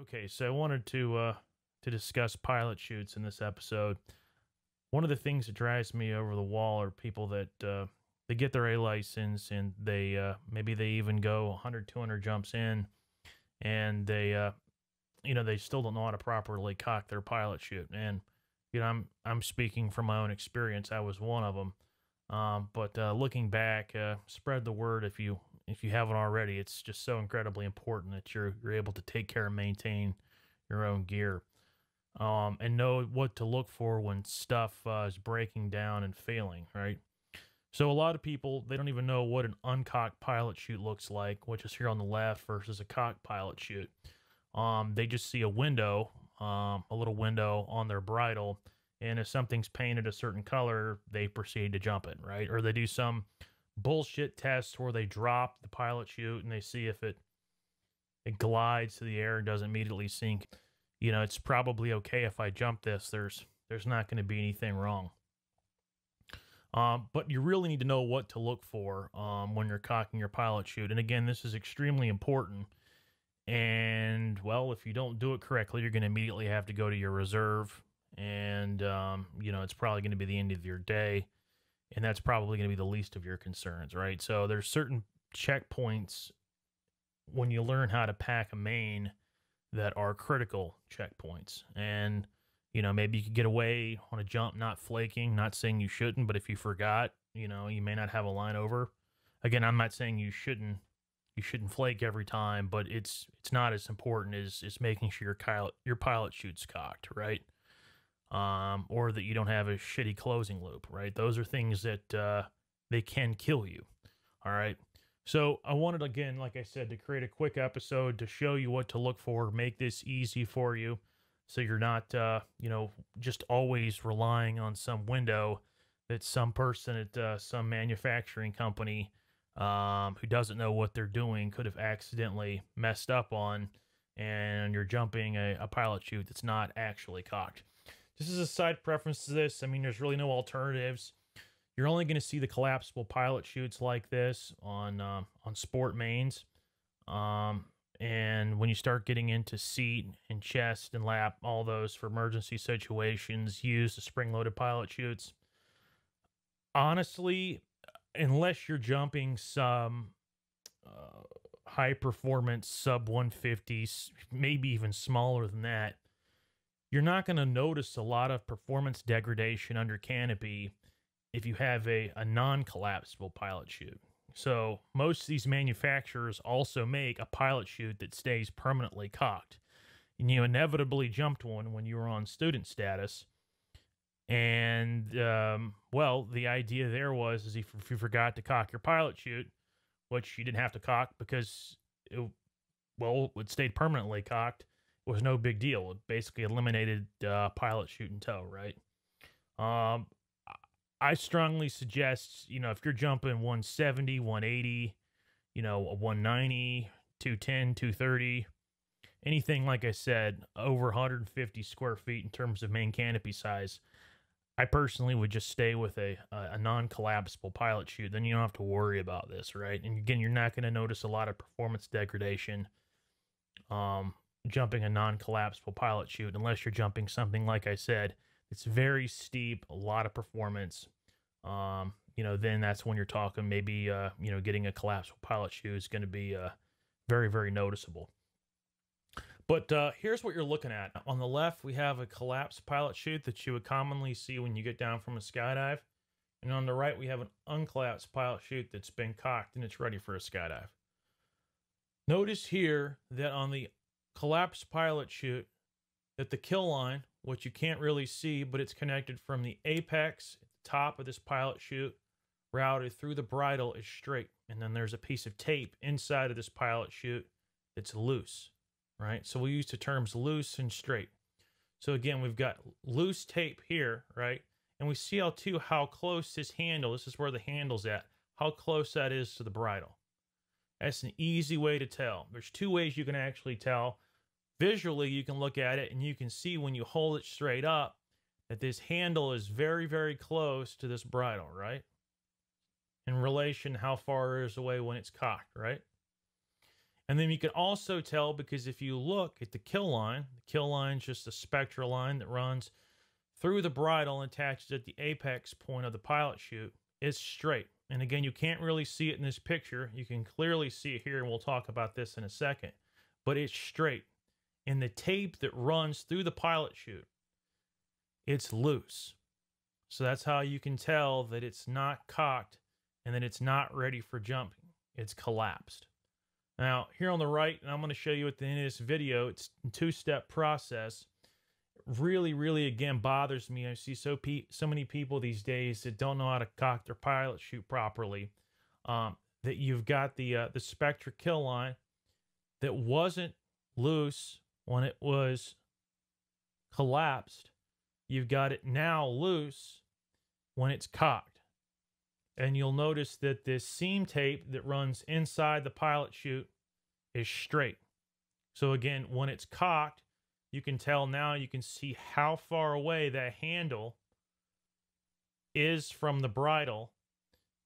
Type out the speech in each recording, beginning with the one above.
Okay, so I wanted to uh, to discuss pilot chutes in this episode. One of the things that drives me over the wall are people that uh, they get their A license and they uh, maybe they even go 100, 200 jumps in, and they uh, you know they still don't know how to properly cock their pilot chute. And you know I'm I'm speaking from my own experience. I was one of them. Um, but uh, looking back, uh, spread the word if you if you haven't already. It's just so incredibly important that you're you're able to take care and maintain your own gear, um, and know what to look for when stuff uh, is breaking down and failing. Right. So a lot of people they don't even know what an uncocked pilot chute looks like, which is here on the left versus a cocked pilot chute. Um, they just see a window, um, a little window on their bridle and if something's painted a certain color, they proceed to jump it, right? Or they do some bullshit test where they drop the pilot chute and they see if it it glides to the air and doesn't immediately sink. You know, it's probably okay if I jump this. There's there's not going to be anything wrong. Um, but you really need to know what to look for um, when you're cocking your pilot chute. And again, this is extremely important. And well, if you don't do it correctly, you're going to immediately have to go to your reserve and um, you know it's probably going to be the end of your day and that's probably going to be the least of your concerns right? So there's certain checkpoints when you learn how to pack a main that are critical checkpoints. And you know maybe you could get away on a jump not flaking not saying you shouldn't but if you forgot you know you may not have a line over. Again i'm not saying you shouldn't you shouldn't flake every time but it's it's not as important as as making sure your pilot your pilot chute's cocked right um, or that you don't have a shitty closing loop, right? Those are things that uh, they can kill you. All right. So I wanted again, like I said, to create a quick episode to show you what to look for, make this easy for you, so you're not, uh, you know, just always relying on some window that some person at uh, some manufacturing company um, who doesn't know what they're doing could have accidentally messed up on, and you're jumping a, a pilot chute that's not actually cocked. Just as a side preference to this, I mean, there's really no alternatives. You're only going to see the collapsible pilot chutes like this on um, on sport mains. Um, and when you start getting into seat and chest and lap, all those for emergency situations, use the spring-loaded pilot chutes. Honestly, unless you're jumping some uh, high performance sub 150s, maybe even smaller than that, you're not going to notice a lot of performance degradation under canopy if you have a, a non-collapsible pilot chute. So most of these manufacturers also make a pilot chute that stays permanently cocked. And you inevitably jumped one when you were on student status. And um, well, the idea there was is if, if you forgot to cock your pilot chute, which you didn't have to cock because it, well, it stayed permanently cocked, was no big deal. It basically eliminated uh, pilot chute and tow, right? Um, I strongly suggest, you know, if you're jumping 170, 180, you know, 190, 210, 230, anything like I said, over 150 square feet in terms of main canopy size, I personally would just stay with a, a non collapsible pilot chute. Then you don't have to worry about this, right? And again, you're not going to notice a lot of performance degradation. Um, jumping a non-collapsible pilot chute unless you're jumping something like I said it's very steep a lot of performance. Um, you know then that's when you're talking maybe uh, you know getting a collapsible pilot chute is going to be uh, very very noticeable. But uh, here's what you're looking at. On the left we have a collapsed pilot chute that you would commonly see when you get down from a skydive. And on the right we have an uncollapsed pilot chute that's been cocked and it's ready for a skydive. Notice here that on the collapsed pilot chute that the kill line, which you can't really see, but it's connected from the apex top of this pilot chute, routed through the bridle is straight. And then there's a piece of tape inside of this pilot chute that's loose, right? So we use the terms loose and straight. So again, we've got loose tape here, right? And we see how too how close this handle, this is where the handle's at, how close that is to the bridle. That's an easy way to tell. There's two ways you can actually tell visually you can look at it and you can see when you hold it straight up that this handle is very very close to this bridle right in relation how far it is away when it's cocked right And then you can also tell because if you look at the kill line, the kill line is just a Spectra line that runs through the bridle and attaches at the apex point of the pilot chute. It's straight. And again, you can't really see it in this picture. You can clearly see it here, and we'll talk about this in a second. But it's straight. And the tape that runs through the pilot chute, it's loose. So that's how you can tell that it's not cocked and that it's not ready for jumping. It's collapsed. Now, here on the right, and I'm going to show you at the end of this video, it's a two-step process. Really, really, again, bothers me. I see so so many people these days that don't know how to cock their pilot chute properly. Um, that you've got the uh, the Spectra kill line that wasn't loose when it was collapsed. You've got it now loose when it's cocked and you'll notice that this seam tape that runs inside the pilot chute is straight. So again, when it's cocked, you can tell now you can see how far away that handle is from the bridle.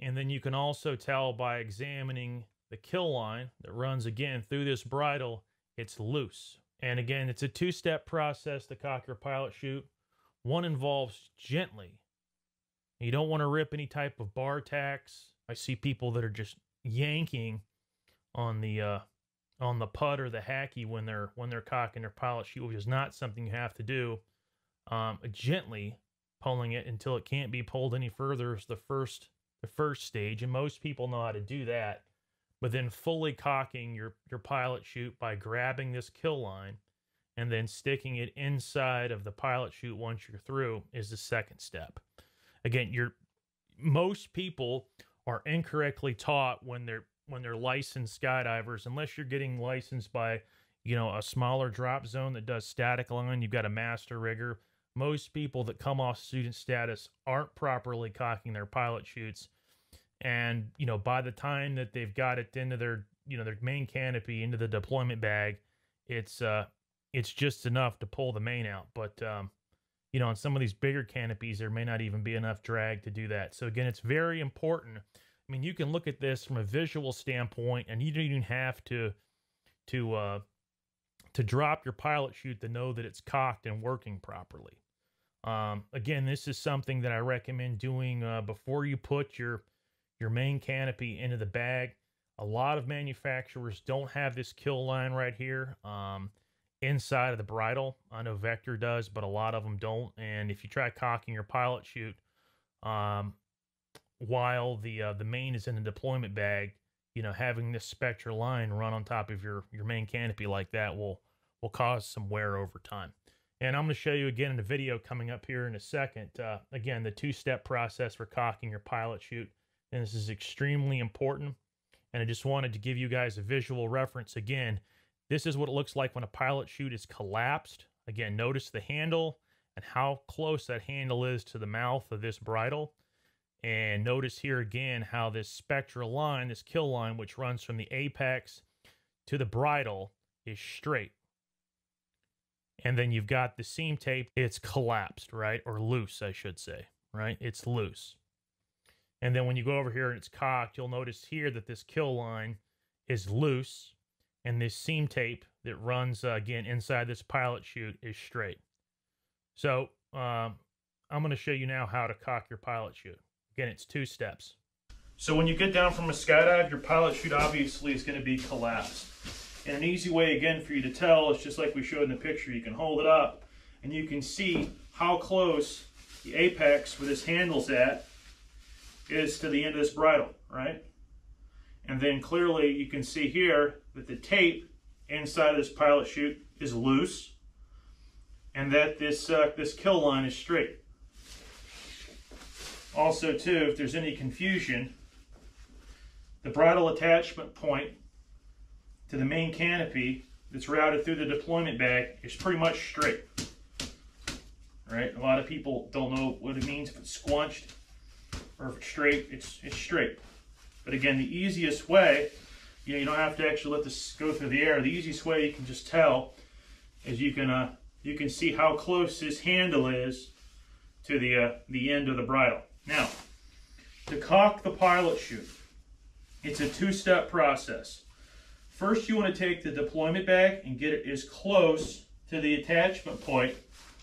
And then you can also tell by examining the kill line that runs again through this bridle, it's loose. And again, it's a two-step process to cock your pilot chute. One involves gently you don't want to rip any type of bar tacks. I see people that are just yanking on the uh, on the pud or the hackey when they're when they're cocking their pilot chute, which is not something you have to do. Um, gently pulling it until it can't be pulled any further is the first the first stage, and most people know how to do that. But then fully cocking your your pilot chute by grabbing this kill line and then sticking it inside of the pilot chute once you're through is the second step again, you're most people are incorrectly taught when they're when they're licensed skydivers, unless you're getting licensed by you know a smaller drop zone that does static line. You've got a master rigger. Most people that come off student status aren't properly cocking their pilot chutes, and you know by the time that they've got it into their you know their main canopy into the deployment bag, it's uh it's just enough to pull the main out. But um, you know, on some of these bigger canopies, there may not even be enough drag to do that. So again, it's very important. I mean, you can look at this from a visual standpoint, and you don't even have to to uh, to drop your pilot chute to know that it's cocked and working properly. Um, again, this is something that I recommend doing uh, before you put your your main canopy into the bag. A lot of manufacturers don't have this kill line right here. Um, inside of the bridle. I know Vector does, but a lot of them don't. And if you try cocking your pilot chute um, while the uh, the main is in the deployment bag, you know, having this Spectra line run on top of your your main canopy like that will will cause some wear over time. And I'm going to show you again in a video coming up here in a second. Uh, again, the two-step process for cocking your pilot chute. And this is extremely important. And I just wanted to give you guys a visual reference again this is what it looks like when a pilot chute is collapsed. Again, notice the handle and how close that handle is to the mouth of this bridle. And notice here again how this Spectra line, this kill line, which runs from the apex to the bridle, is straight. And then you've got the seam tape, it's collapsed, right? Or loose, I should say, right? It's loose. And then when you go over here and it's cocked, you'll notice here that this kill line is loose and this seam tape that runs uh, again inside this pilot chute is straight. So um, I'm going to show you now how to cock your pilot chute. Again, it's two steps. So when you get down from a skydive, your pilot chute obviously is going to be collapsed. And an easy way, again, for you to tell is just like we showed in the picture. You can hold it up and you can see how close the apex where this handle's at is to the end of this bridle, right? And then clearly you can see here that the tape inside of this pilot chute is loose and that this, uh, this kill line is straight. Also too, if there's any confusion, the bridle attachment point to the main canopy that's routed through the deployment bag is pretty much straight. Right? A lot of people don't know what it means if it's squunched or if it's straight. It's, it's straight. But again, the easiest way, you know, you don't have to actually let this go through the air. The easiest way you can just tell is you can uh, you can see how close this handle is to the uh, the end of the bridle. Now, to cock the pilot chute, it's a two-step process. First, you want to take the deployment bag and get it as close to the attachment point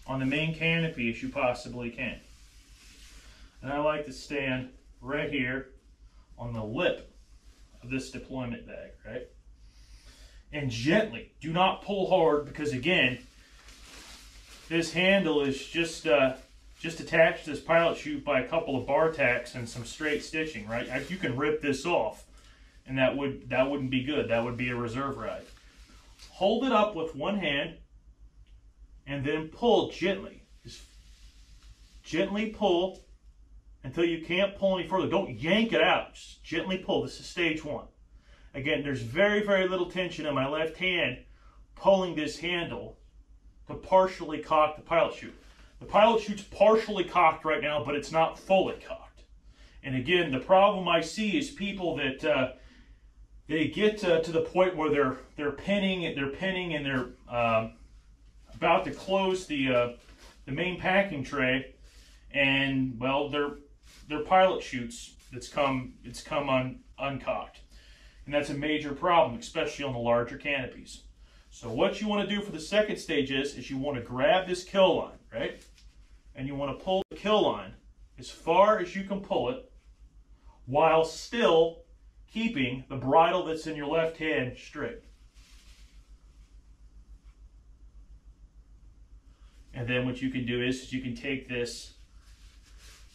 on the main canopy as you possibly can. And I like to stand right here on the lip of this deployment bag, right? And gently, do not pull hard because again, this handle is just uh, just attached to this pilot chute by a couple of bar tacks and some straight stitching, right? You can rip this off and that would that wouldn't be good. That would be a reserve ride. Hold it up with one hand and then pull gently. Just gently pull until you can't pull any further. Don't yank it out. Just gently pull. This is stage one. Again, there's very, very little tension in my left hand pulling this handle to partially cock the pilot chute. The pilot chute's partially cocked right now, but it's not fully cocked. And again, the problem I see is people that uh, they get uh, to the point where they're they're pinning, they're pinning, and they're uh, about to close the uh, the main packing tray, and well, their their pilot chutes that's come it's come un, uncocked, and that's a major problem, especially on the larger canopies. So what you want to do for the second stage is, is you want to grab this kill line, right? And you want to pull the kill line as far as you can pull it while still keeping the bridle that's in your left hand straight. And then what you can do is, is you can take this,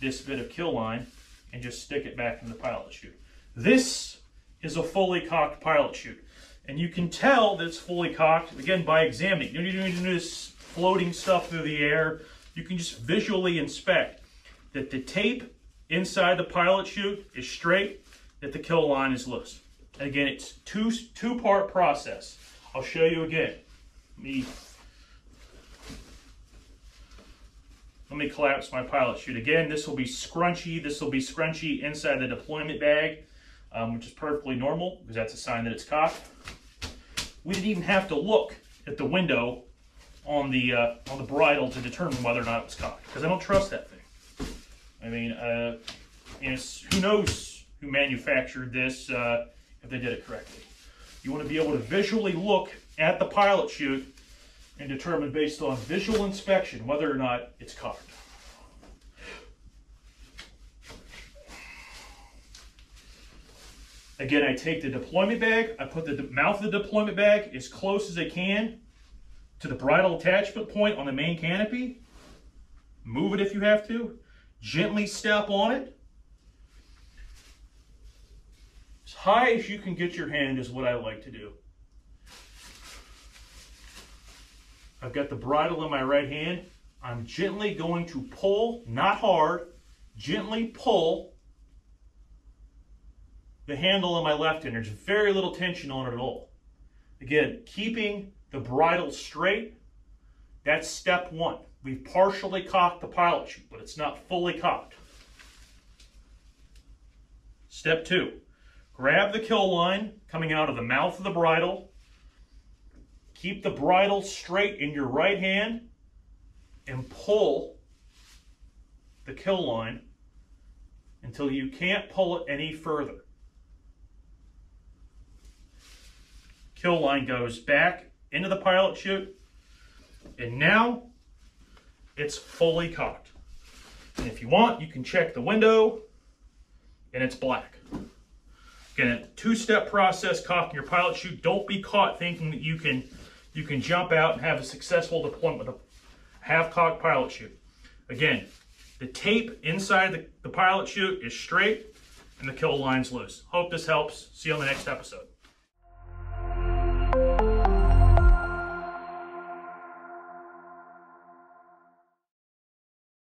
this bit of kill line and just stick it back in the pilot chute. This is a fully cocked pilot chute. And you can tell that it's fully cocked, again, by examining. You don't need to do this floating stuff through the air. You can just visually inspect that the tape inside the pilot chute is straight that the kill line is loose. Again, it's two two part process. I'll show you again. Let me let me collapse my pilot chute again. This will be scrunchy. This will be scrunchy inside the deployment bag, um, which is perfectly normal because that's a sign that it's cocked. We didn't even have to look at the window on the uh, on the bridle to determine whether or not it was cocked because I don't trust that thing. I mean, uh, who knows who manufactured this uh, if they did it correctly. You want to be able to visually look at the pilot chute and determine based on visual inspection whether or not it's covered. Again, I take the deployment bag, I put the mouth of the deployment bag as close as I can to the bridle attachment point on the main canopy. Move it if you have to. Gently step on it As high as you can get your hand is what I like to do. I've got the bridle in my right hand. I'm gently going to pull, not hard, gently pull the handle in my left hand. There's very little tension on it at all. Again, keeping the bridle straight, that's step one. We've partially cocked the pilot chute, but it's not fully cocked. Step two, Grab the kill line coming out of the mouth of the bridle. Keep the bridle straight in your right hand and pull the kill line until you can't pull it any further. Kill line goes back into the pilot chute and now it's fully cocked. And if you want, you can check the window and it's black. Again, a two-step process, cocking your pilot chute. Don't be caught thinking that you can you can jump out and have a successful deployment with a half-cocked pilot chute. Again, the tape inside the, the pilot chute is straight and the kill line's loose. Hope this helps. See you on the next episode.